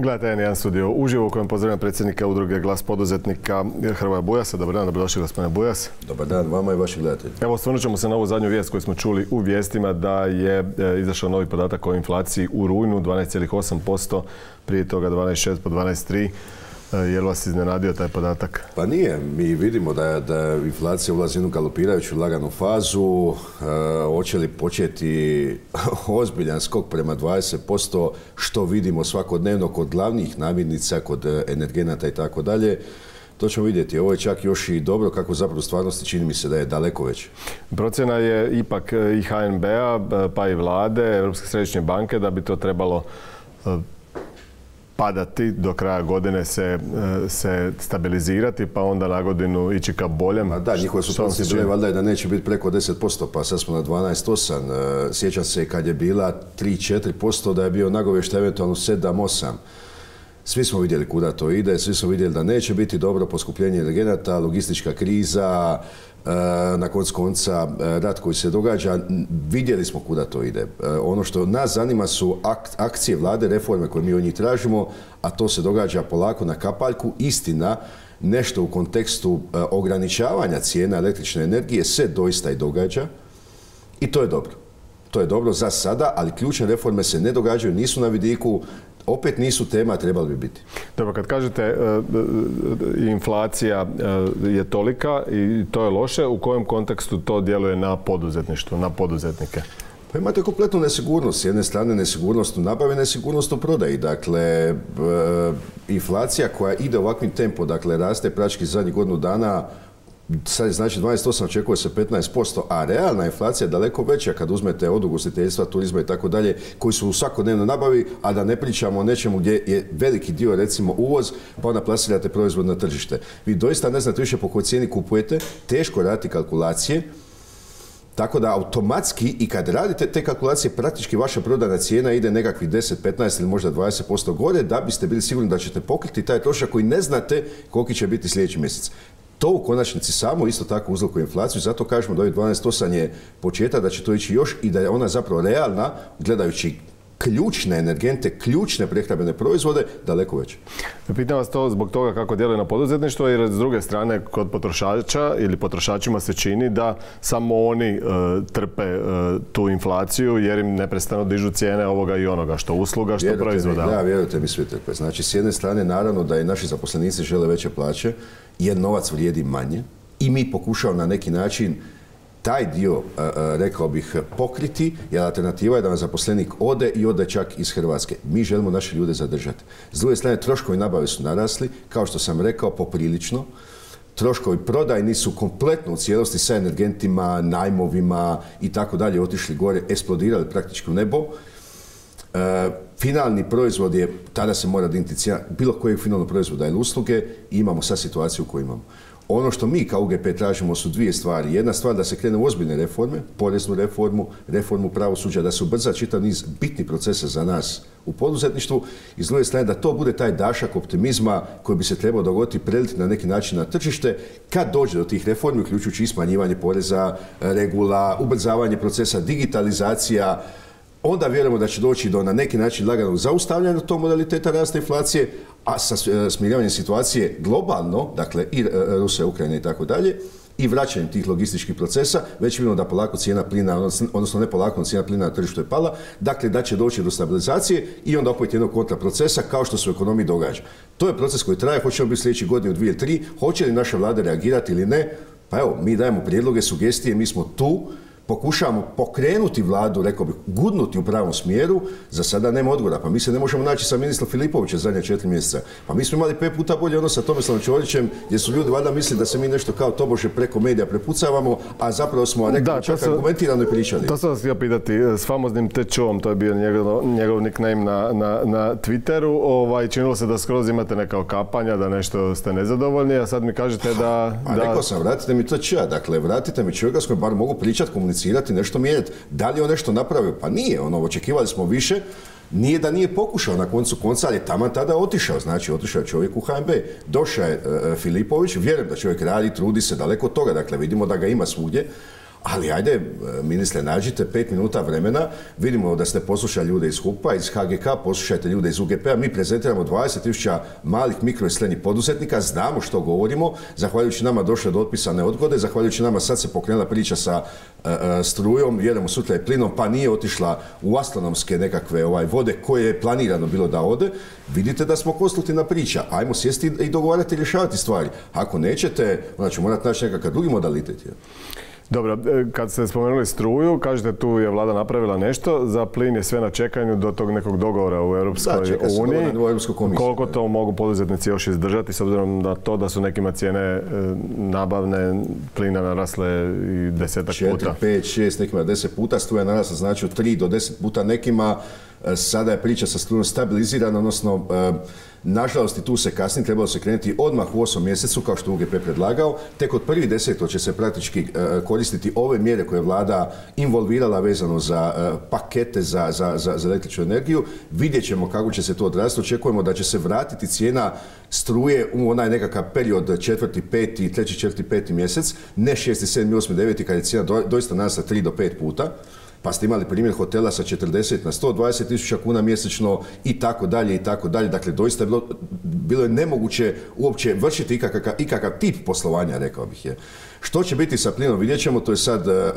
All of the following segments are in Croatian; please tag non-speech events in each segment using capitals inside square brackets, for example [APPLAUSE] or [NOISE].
Gledajte jedan studio uživo u kojem pozdravljam predsjednika udruge Glas poduzetnika Hrvoja Bujasa. Dobar dan, dobrodošli gospodine Bujas. Dobar dan vama i vaši gledatelji. Evo, osvrnut ćemo se na ovu zadnju vijest koju smo čuli u vijestima da je e, izašao novi podatak o inflaciji u rujnu 12,8%, prije toga 12,6 po 12,3 E, je li vas iznenadio taj podatak? Pa nije. Mi vidimo da, da inflacija ulazi u galopirajuću laganu fazu. E, hoće li početi [LAUGHS] ozbiljan skok prema 20%, što vidimo svakodnevno kod glavnih namirnica, kod energenata i tako dalje. To ćemo vidjeti. Ovo je čak još i dobro kako zapravo u stvarnosti čini mi se da je daleko već. Procjena je ipak i HNB-a, pa i vlade, Europske središnje banke, da bi to trebalo e, padati, do kraja godine se, e, se stabilizirati, pa onda na godinu ići ka boljem. A da, njihove su procjene bile valjda da neće biti preko 10%, pa sad smo na 12,8%. E, sjećam se kad je bila 3-4%, da je bio nagovješta eventualno 7-8%. Svi smo vidjeli kuda to ide, svi smo vidjeli da neće biti dobro poskupljenje energenata, logistička kriza, e, na konc konca rat koji se događa, vidjeli smo kuda to ide. E, ono što nas zanima su akcije vlade, reforme koje mi od njih tražimo, a to se događa polako na kapaljku. Istina, nešto u kontekstu e, ograničavanja cijena električne energije se doista i događa i to je dobro. To je dobro za sada, ali ključne reforme se ne događaju, nisu na vidiku, opet nisu tema, trebali bi biti. Dobro, kad kažete e, e, inflacija e, je tolika i to je loše, u kojem kontekstu to djeluje na poduzetništvo, na poduzetnike? Pa imate kompletnu nesigurnost. S jedne strane nesigurnost u nabavi, nesigurnost u prodaji. Dakle, inflacija koja ide ovakvim tempom, dakle, raste prački zadnjih godinu dana sad znači 28 očekuje se 15%, a realna inflacija je daleko veća kad uzmete od ugostiteljstva, turizma i tako dalje, koji su u svakodnevnoj nabavi, a da ne pričamo o nečemu gdje je veliki dio recimo uvoz, pa onda plasirate proizvod na tržište. Vi doista ne znate više po kojoj cijeni kupujete, teško raditi kalkulacije, tako da automatski i kad radite te kalkulacije, praktički vaša prodana cijena ide nekakvih 10, 15 ili možda 20% gore da biste bili sigurni da ćete pokriti taj trošak koji ne znate koliki će biti sljedeći mjesec. To u konačnici samo isto tako uzrokuje inflaciju, zato kažemo da ovih 12.8 je početak, da će to ići još i da je ona zapravo realna, gledajući ključne energente, ključne prehrambene proizvode daleko veće. Pitam vas to zbog toga kako djeluje na poduzetništvo jer s druge strane kod potrošača ili potrošačima se čini da samo oni e, trpe e, tu inflaciju jer im neprestano dižu cijene ovoga i onoga, što usluga, što proizvoda. da, vjerujte mi svi trpe. Znači, s jedne strane naravno da i naši zaposlenici žele veće plaće jer novac vrijedi manje i mi pokušavamo na neki način taj dio, e, e, rekao bih, pokriti, jer alternativa je da vam zaposlenik ode i ode čak iz Hrvatske. Mi želimo naše ljude zadržati. S druge strane, troškovi nabave su narasli, kao što sam rekao, poprilično. Troškovi prodajni su kompletno u cijelosti sa energentima, najmovima i tako dalje otišli gore, eksplodirali praktički u nebo. E, finalni proizvod je, tada se mora dignuti cijena bilo kojeg finalnog proizvoda ili usluge i imamo sad situaciju koju imamo. Ono što mi kao UGP tražimo su dvije stvari. Jedna stvar da se krene u ozbiljne reforme, poreznu reformu, reformu pravosuđa, da se ubrza čitav niz bitnih procesa za nas u poduzetništvu i s druge strane da to bude taj dašak optimizma koji bi se trebao dogoditi preliti na neki način na tržište kad dođe do tih reformi, uključujući i smanjivanje poreza, regula, ubrzavanje procesa, digitalizacija, onda vjerujemo da će doći do na neki način laganog zaustavljanja tog modaliteta rasta inflacije, a sa e, smirivanjem situacije globalno, dakle i e, Rusija, Ukrajina i tako dalje, i vraćanjem tih logističkih procesa, već vidimo da polako cijena plina, odnosno ne polako, cijena plina na tržištu je pala, dakle da će doći do stabilizacije i onda opet jednog kontraprocesa kao što se u ekonomiji događa. To je proces koji traje, hoćemo biti sljedeći godinu, dvije, tri, hoće li naša vlada reagirati ili ne, pa evo, mi dajemo prijedloge, sugestije, mi smo tu, pokušavamo pokrenuti vladu, rekao bih, gudnuti u pravom smjeru, za sada nema odgovora. Pa mi se ne možemo naći sa ministrom Filipovića zadnje četiri mjeseca. Pa mi smo imali pet puta bolje odnos sa Tomislavom Čorićem, gdje su ljudi valjda mislili da se mi nešto kao tobože preko medija prepucavamo, a zapravo smo rekli da, čak argumentirano i pričali. To sam vas htio pitati, s famoznim tečom, to je bio njegov, njegov nickname na, na, na Twitteru, ovaj, činilo se da skroz imate neka okapanja, da nešto ste nezadovoljni, a sad mi kažete da... A rekao sam, vratite mi to čija, dakle, vratite mi čovjeka s kojim bar mogu pričati, komunicirati komunicirati, nešto mijenjati. Da li je on nešto napravio? Pa nije, ono, očekivali smo više, nije da nije pokušao na koncu konca, ali je tamo tada otišao, znači otišao je čovjek u HNB. Došao je e, Filipović, vjerujem da čovjek radi, trudi se daleko od toga, dakle vidimo da ga ima svugdje, Ali ajde, e, ministre, nađite pet minuta vremena, vidimo da ste poslušali ljude iz HUP-a, iz HGK, poslušajte ljude iz UGP-a, mi prezentiramo 20.000 malih mikro i srednjih poduzetnika, znamo što govorimo, zahvaljujući nama došle do otpisane odgode, zahvaljujući nama sad se pokrenula priča sa e, e, strujom, vjerujemo sutra i plinom, pa nije otišla u astronomske nekakve ovaj, vode koje je planirano bilo da ode, vidite da smo konstruktivna priča, ajmo sjesti i dogovarati i rješavati stvari. Ako nećete, onda ćemo morati naći nekakav drugi modalitet. Dobro, e, kad ste spomenuli struju, kažete tu je vlada napravila nešto, za plin je sve na čekanju do tog nekog dogovora u Europskoj uniji. Koliko to mogu poduzetnici još izdržati s obzirom na to da su nekima cijene e, nabavne plina narasle i desetak puta? 4, 5, 6, nekima deset puta, struja narasla znači od 3 do 10 puta nekima. E, sada je priča sa strujom stabilizirana, odnosno Nažalost i tu se kasnije trebalo se krenuti odmah u osam mjesecu kao što UGP predlagao. Tek od prvi deseto će se praktički e, koristiti ove mjere koje je vlada involvirala vezano za e, pakete za, za, za, električnu energiju. Vidjet ćemo kako će se to odrasti. Očekujemo da će se vratiti cijena struje u onaj nekakav period četvrti, peti, treći, četvrti, peti mjesec, ne šesti, sedmi, osmi, deveti kad je cijena doista nasa tri do pet puta pa ste imali primjer hotela sa 40 na 120 tisuća kuna mjesečno i tako dalje i tako dalje. Dakle, doista je bilo, bilo je nemoguće uopće vršiti ikakav, ikakav tip poslovanja, rekao bih je. Što će biti sa plinom, vidjet ćemo, to je sad e,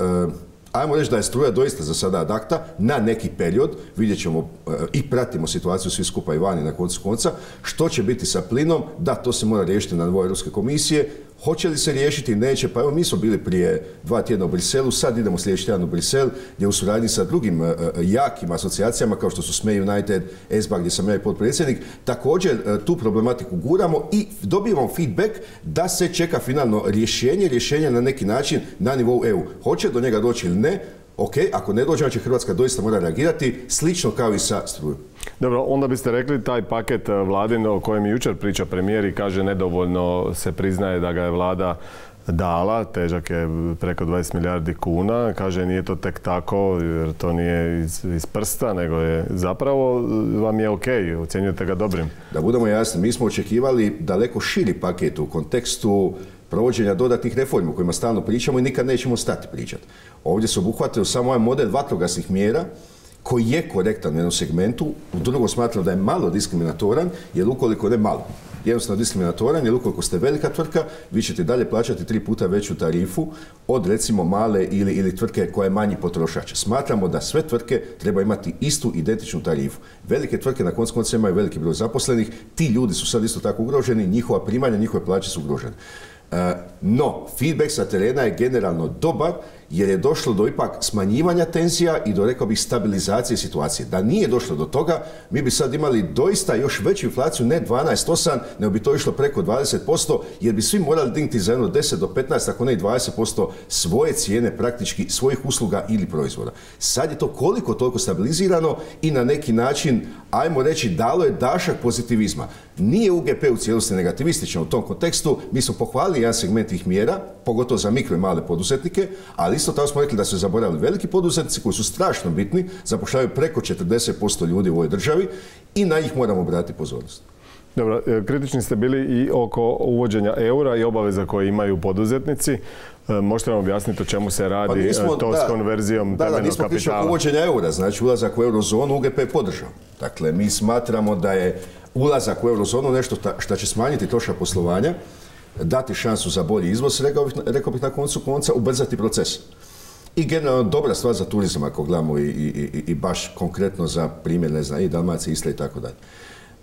Ajmo reći da je struja doista za sada adakta na neki period, vidjet ćemo e, i pratimo situaciju svi skupa i vani na koncu konca, što će biti sa plinom, da to se mora riješiti na nivou Europske komisije, Hoće li se riješiti? Neće. Pa evo mi smo bili prije dva tjedna u Briselu, sad idemo sljedeći tjedan u Brisel gdje u suradnji sa drugim e, e, jakim asocijacijama kao što su SME United, ESBA gdje sam ja i potpredsjednik, također tu problematiku guramo i dobijemo feedback da se čeka finalno rješenje, rješenje na neki način na nivou EU. Hoće do njega doći ili ne, ok, ako ne dođe, će Hrvatska doista mora reagirati, slično kao i sa strujom. Dobro, onda biste rekli taj paket e, vladin o kojem jučer priča premijer i kaže nedovoljno se priznaje da ga je vlada dala, težak je preko 20 milijardi kuna, kaže nije to tek tako jer to nije iz, iz prsta, nego je zapravo vam je ok, ocjenjujete ga dobrim. Da budemo jasni, mi smo očekivali daleko širi paket u kontekstu provođenja dodatnih reformi o kojima stalno pričamo i nikad nećemo stati pričati. Ovdje se obuhvatio samo ovaj model vatrogasnih mjera koji je korektan u jednom segmentu, u drugom smatram da je malo diskriminatoran, jer ukoliko ne malo, jednostavno diskriminatoran, jer ukoliko ste velika tvrtka, vi ćete dalje plaćati tri puta veću tarifu od recimo male ili, ili tvrtke koja je manji potrošač. Smatramo da sve tvrtke treba imati istu identičnu tarifu. Velike tvrtke na koncu konca imaju veliki broj zaposlenih, ti ljudi su sad isto tako ugroženi, njihova primanja, njihove plaće su ugrožene. E, no, feedback sa terena je generalno dobar jer je došlo do ipak smanjivanja tenzija i do, rekao bih, stabilizacije situacije. Da nije došlo do toga, mi bi sad imali doista još veću inflaciju, ne 12,8, nego bi to išlo preko 20%, jer bi svi morali dignuti za jedno 10 do 15, ako ne i 20% svoje cijene praktički svojih usluga ili proizvoda. Sad je to koliko toliko stabilizirano i na neki način, ajmo reći, dalo je dašak pozitivizma. Nije UGP u cijelosti negativističan u tom kontekstu, mi smo pohvalili jedan segment tih mjera, pogotovo za mikro i male poduzetnike, ali isto tako smo rekli da su zaboravili veliki poduzetnici koji su strašno bitni, zapošljavaju preko 40% ljudi u ovoj državi i na njih moramo obratiti pozornost. Dobro, e, kritični ste bili i oko uvođenja eura i obaveza koje imaju poduzetnici. E, možete nam objasniti o čemu se radi pa nismo, to s konverzijom da, da, nismo kapitala? uvođenja eura, znači ulazak u eurozonu UGP podržao. Dakle, mi smatramo da je ulazak u eurozonu nešto što će smanjiti trošak poslovanja, dati šansu za bolji izvoz, rekao bih, rekao bih na koncu konca, ubrzati proces. I generalno dobra stvar za turizam ako gledamo i, i, i baš konkretno za primjer, ne znam, i Dalmacije, Isla i tako dalje.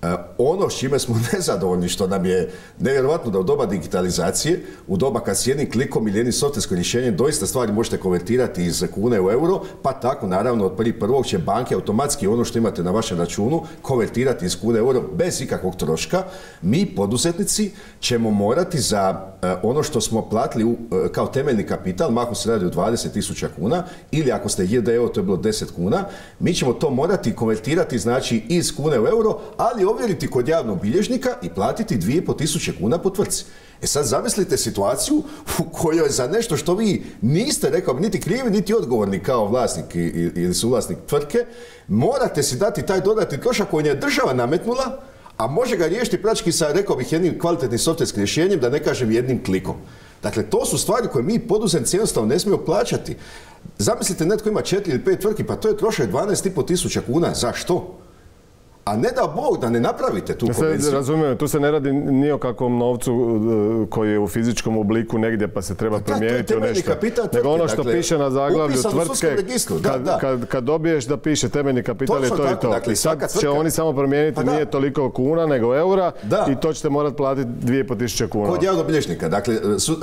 E, ono s čime smo [LAUGHS] nezadovoljni, što nam je nevjerojatno da u doba digitalizacije, u doba kad s jednim klikom ili jednim softverskim rješenjem doista stvari možete konvertirati iz kune u euro, pa tako naravno od prvi prvog će banke automatski ono što imate na vašem računu konvertirati iz kune u euro bez ikakvog troška. Mi poduzetnici ćemo morati za e, ono što smo platili e, kao temeljni kapital, mahom se radi o 20.000 kuna ili ako ste JDO to je bilo 10 kuna, mi ćemo to morati konvertirati znači iz kune u euro, ali ovjeriti kod javnog bilježnika i platiti 2,5 tisuće kuna po tvrci. E sad zamislite situaciju u kojoj za nešto što vi niste rekao niti krivi niti odgovorni kao vlasnik ili suvlasnik tvrtke, morate si dati taj dodatni trošak koji je država nametnula, a može ga riješiti praktički sa, rekao bih, jednim kvalitetnim softverskim rješenjem, da ne kažem jednim klikom. Dakle, to su stvari koje mi poduzetnici jednostavno ne smijemo plaćati. Zamislite, netko ima četiri ili pet tvrtki, pa to je trošak 12,5 tisuća kuna. Zašto? A ne da Bog da ne napravite tu konvenciju. Razumijem, tu se ne radi ni o kakvom novcu uh, koji je u fizičkom obliku negdje pa se treba promijeniti u nešto. Nego ono što dakle, piše na zaglavlju tvrtke, da, kad, da. Kad, kad, dobiješ da piše temeljni kapital je to tako, i to. Dakle, I sad tvrtka, će oni samo promijeniti, pa nije toliko kuna nego eura da. i to ćete morati platiti 2,5 tisuće kuna. Kod javnog bilježnika. Dakle, su, uh,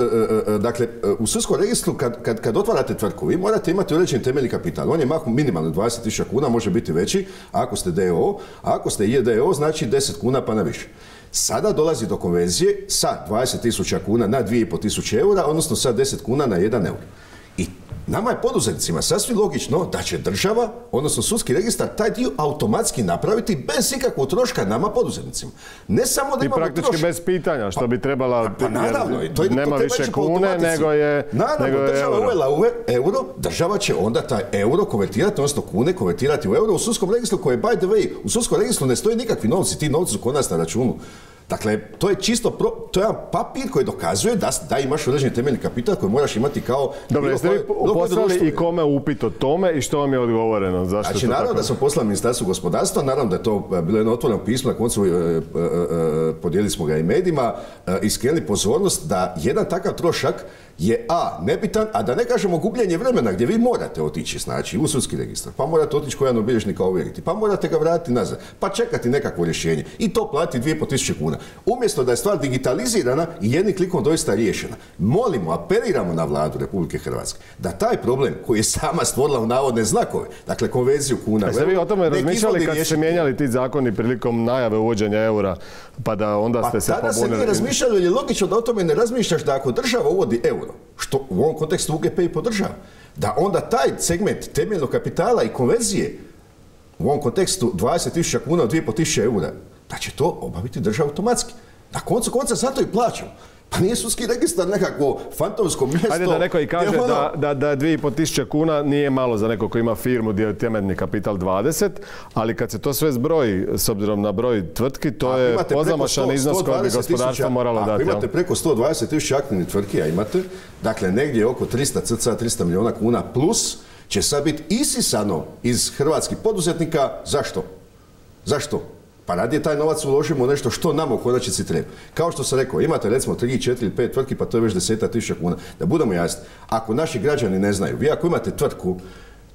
uh, dakle, u sudskom registru kad, kad, kad otvarate tvrtku, vi morate imati uređen temeljni kapital. On je mahom minimalno 20 tisuća kuna, može biti veći ako ste DO, ako ste JDO, znači 10 kuna pa na više. Sada dolazi do konverzije sa 20.000 kuna na 2.500 eura, odnosno sa 10 kuna na 1 euro. Nama je poduzetnicima sasvim logično da će država, odnosno sudski registar, taj dio automatski napraviti bez ikakvog troška nama poduzetnicima. Ne samo da I praktički trošak. bez pitanja, što bi trebala... Pa, pa naravno, jer to je, nema to više kune, nego je, Naravno, nego je država uvela uve, euro, država će onda taj euro konvertirati, odnosno kune konvertirati u euro u sudskom registru koji je, by the way, u sudskom registru ne stoji nikakvi novci, ti novci su kod nas na računu. Dakle, to je čisto, pro, to je jedan papir koji dokazuje da, da imaš određeni temeljni kapital koji moraš imati kao... Dobro, jeste koje poslali i kome upit o tome i što vam je odgovoreno? Zašto Znači, to naravno tako? da smo poslali Ministarstvu gospodarstva, naravno da je to e, bilo jedno otvoreno pismo, na koncu e, e, e, podijelili smo ga i medijima, e, i skrenuli pozornost da jedan takav trošak je A, nebitan, a da ne kažemo gubljenje vremena gdje vi morate otići, znači u sudski registar, pa morate otići kod javnog bilježnika ovjeriti, pa morate ga vratiti nazad, pa čekati nekakvo rješenje i to platiti 2.500 kuna. Umjesto da je stvar digitalizirana i jednim klikom doista riješena. Molimo, apeliramo na vladu Republike Hrvatske da taj problem koji je sama stvorila u navodne znakove, dakle konverziju kuna... u Jeste vi o tome razmišljali kad riješiti. mijenjali ti zakoni prilikom najave uvođenja eura, pa da onda Pa ste se tada se pobunili? nije razmišljalo, jer je logično da o tome ne razmišljaš da ako država uvodi euro, što u ovom kontekstu UGP i podržava, da onda taj segment temeljnog kapitala i konverzije u ovom kontekstu 20.000 kuna od 2.500 eura, da će to obaviti država automatski. Na koncu konca zato i plaćamo. Pa nije sudski registar nekakvo fantomsko mjesto. Ajde da neko i kaže ono- da, da, da je 2,5 tisuće kuna nije malo za neko ko ima firmu gdje je temeljni kapital 20, ali kad se to sve zbroji s obzirom na broj tvrtki, to Ako je pozamašan 100, iznos koji bi 120 gospodarstvo moralo ako dati. jel? imate preko 120 tisuća aktivnih tvrtki, a imate, dakle negdje oko 300 cca 300 milijuna kuna plus će sad biti isisano iz hrvatskih poduzetnika. Zašto? Zašto? Pa radije taj novac uložimo u nešto što nama u konačnici treba. Kao što sam rekao, imate recimo 3, 4 ili 5 tvrtki, pa to je već deseta tisuća kuna. Da budemo jasni, ako naši građani ne znaju, vi ako imate tvrtku,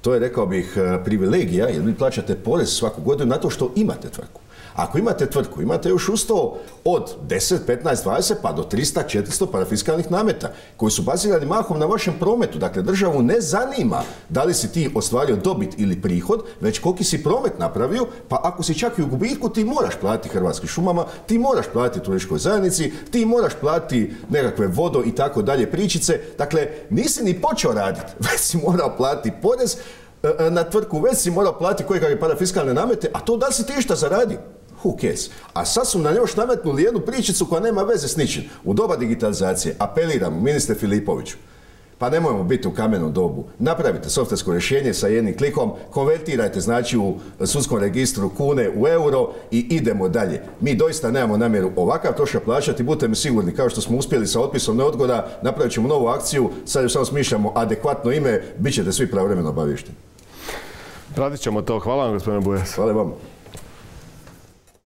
to je rekao bih privilegija, jer vi plaćate porez svaku godinu na to što imate tvrtku. Ako imate tvrtku, imate još usto od 10, 15, 20 pa do 300, 400 parafiskalnih nameta koji su bazirani mahom na vašem prometu. Dakle, državu ne zanima da li si ti ostvario dobit ili prihod, već koliki si promet napravio, pa ako si čak i u gubitku, ti moraš platiti Hrvatskim šumama, ti moraš platiti turističkoj zajednici, ti moraš platiti nekakve vodo i tako dalje pričice. Dakle, nisi ni počeo raditi, [LAUGHS] već si morao platiti porez e, e, na tvrtku, već si morao platiti koje kakve parafiskalne namete, a to da li si ti išta zaradio? Who cares? A sad su nam još nametnuli jednu pričicu koja nema veze s ničim. U doba digitalizacije apeliram ministre Filipoviću, pa nemojmo biti u kamenom dobu. Napravite softversko rješenje sa jednim klikom, konvertirajte znači u sudskom registru kune u euro i idemo dalje. Mi doista nemamo namjeru ovakav trošak plaćati, budite mi sigurni, kao što smo uspjeli sa otpisom neodgoda, napravit ćemo novu akciju, sad još samo smišljamo adekvatno ime, bit ćete svi pravovremeno obavješteni. Pratit ćemo to. Hvala vam gospodine Bujas. Hvala vam.